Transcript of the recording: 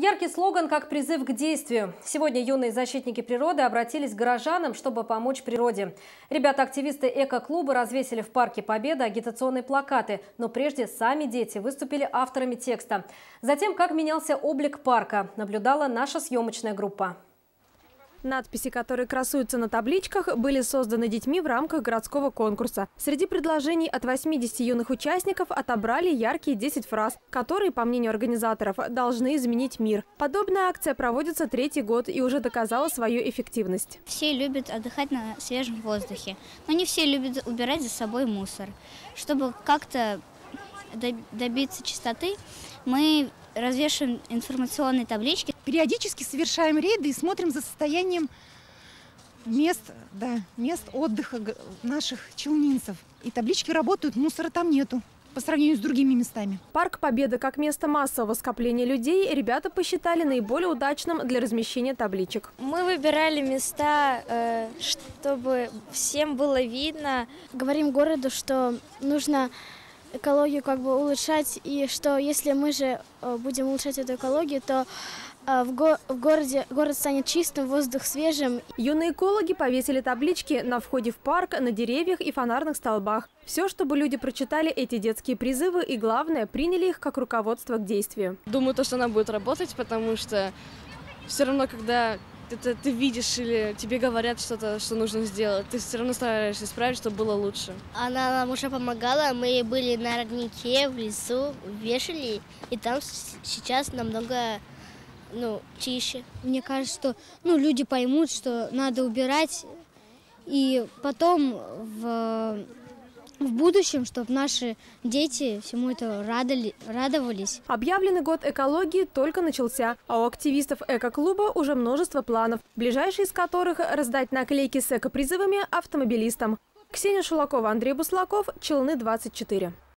Яркий слоган как призыв к действию. Сегодня юные защитники природы обратились к горожанам, чтобы помочь природе. Ребята-активисты эко-клуба развесили в парке Победа агитационные плакаты, но прежде сами дети выступили авторами текста. Затем, как менялся облик парка, наблюдала наша съемочная группа. Надписи, которые красуются на табличках, были созданы детьми в рамках городского конкурса. Среди предложений от 80 юных участников отобрали яркие 10 фраз, которые, по мнению организаторов, должны изменить мир. Подобная акция проводится третий год и уже доказала свою эффективность. Все любят отдыхать на свежем воздухе, но не все любят убирать за собой мусор. Чтобы как-то добиться чистоты, мы развешиваем информационные таблички. Периодически совершаем рейды и смотрим за состоянием мест, да, мест отдыха наших челнинцев. И таблички работают, мусора там нету по сравнению с другими местами. Парк Победа как место массового скопления людей ребята посчитали наиболее удачным для размещения табличек. Мы выбирали места, э, чтобы всем было видно. Говорим городу, что нужно экологию как бы улучшать, и что если мы же э, будем улучшать эту экологию, то э, в, го в городе город станет чистым, воздух свежим. Юные экологи повесили таблички на входе в парк, на деревьях и фонарных столбах. Все, чтобы люди прочитали эти детские призывы и, главное, приняли их как руководство к действию. Думаю, то, что она будет работать, потому что все равно, когда это ты видишь или тебе говорят что-то, что нужно сделать, ты все равно стараешься исправить, чтобы было лучше. Она нам уже помогала, мы были на роднике, в лесу, вешали, и там сейчас намного ну, чище. Мне кажется, что ну, люди поймут, что надо убирать, и потом в в будущем, чтобы наши дети всему это радовали, радовались. Объявленный год экологии только начался, а у активистов эко-клуба уже множество планов, ближайшие из которых раздать наклейки с эко-призывами автомобилистам. Ксения Шулакова, Андрей Буслаков, Челны 24.